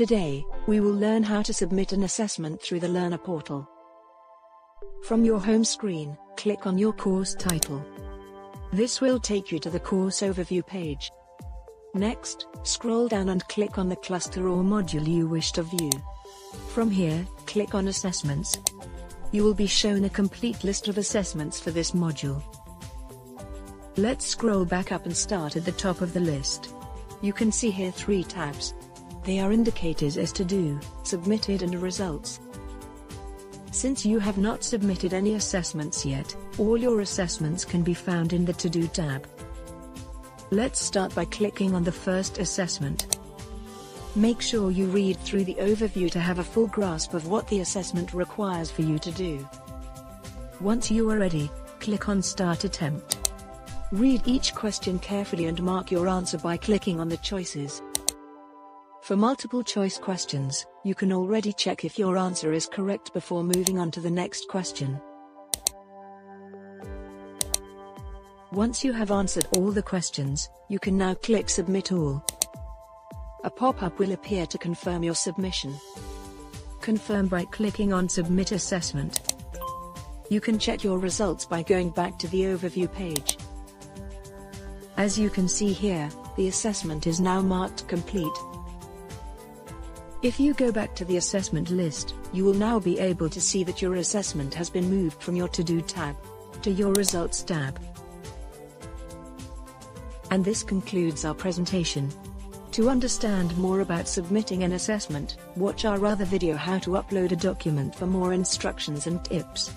Today, we will learn how to submit an assessment through the Learner portal. From your home screen, click on your course title. This will take you to the course overview page. Next, scroll down and click on the cluster or module you wish to view. From here, click on Assessments. You will be shown a complete list of assessments for this module. Let's scroll back up and start at the top of the list. You can see here three tabs. They are indicators as to do, submitted and results. Since you have not submitted any assessments yet, all your assessments can be found in the To Do tab. Let's start by clicking on the first assessment. Make sure you read through the overview to have a full grasp of what the assessment requires for you to do. Once you are ready, click on Start Attempt. Read each question carefully and mark your answer by clicking on the choices. For multiple choice questions, you can already check if your answer is correct before moving on to the next question. Once you have answered all the questions, you can now click Submit All. A pop-up will appear to confirm your submission. Confirm by clicking on Submit Assessment. You can check your results by going back to the overview page. As you can see here, the assessment is now marked complete. If you go back to the assessment list, you will now be able to see that your assessment has been moved from your To Do tab to your Results tab. And this concludes our presentation. To understand more about submitting an assessment, watch our other video how to upload a document for more instructions and tips.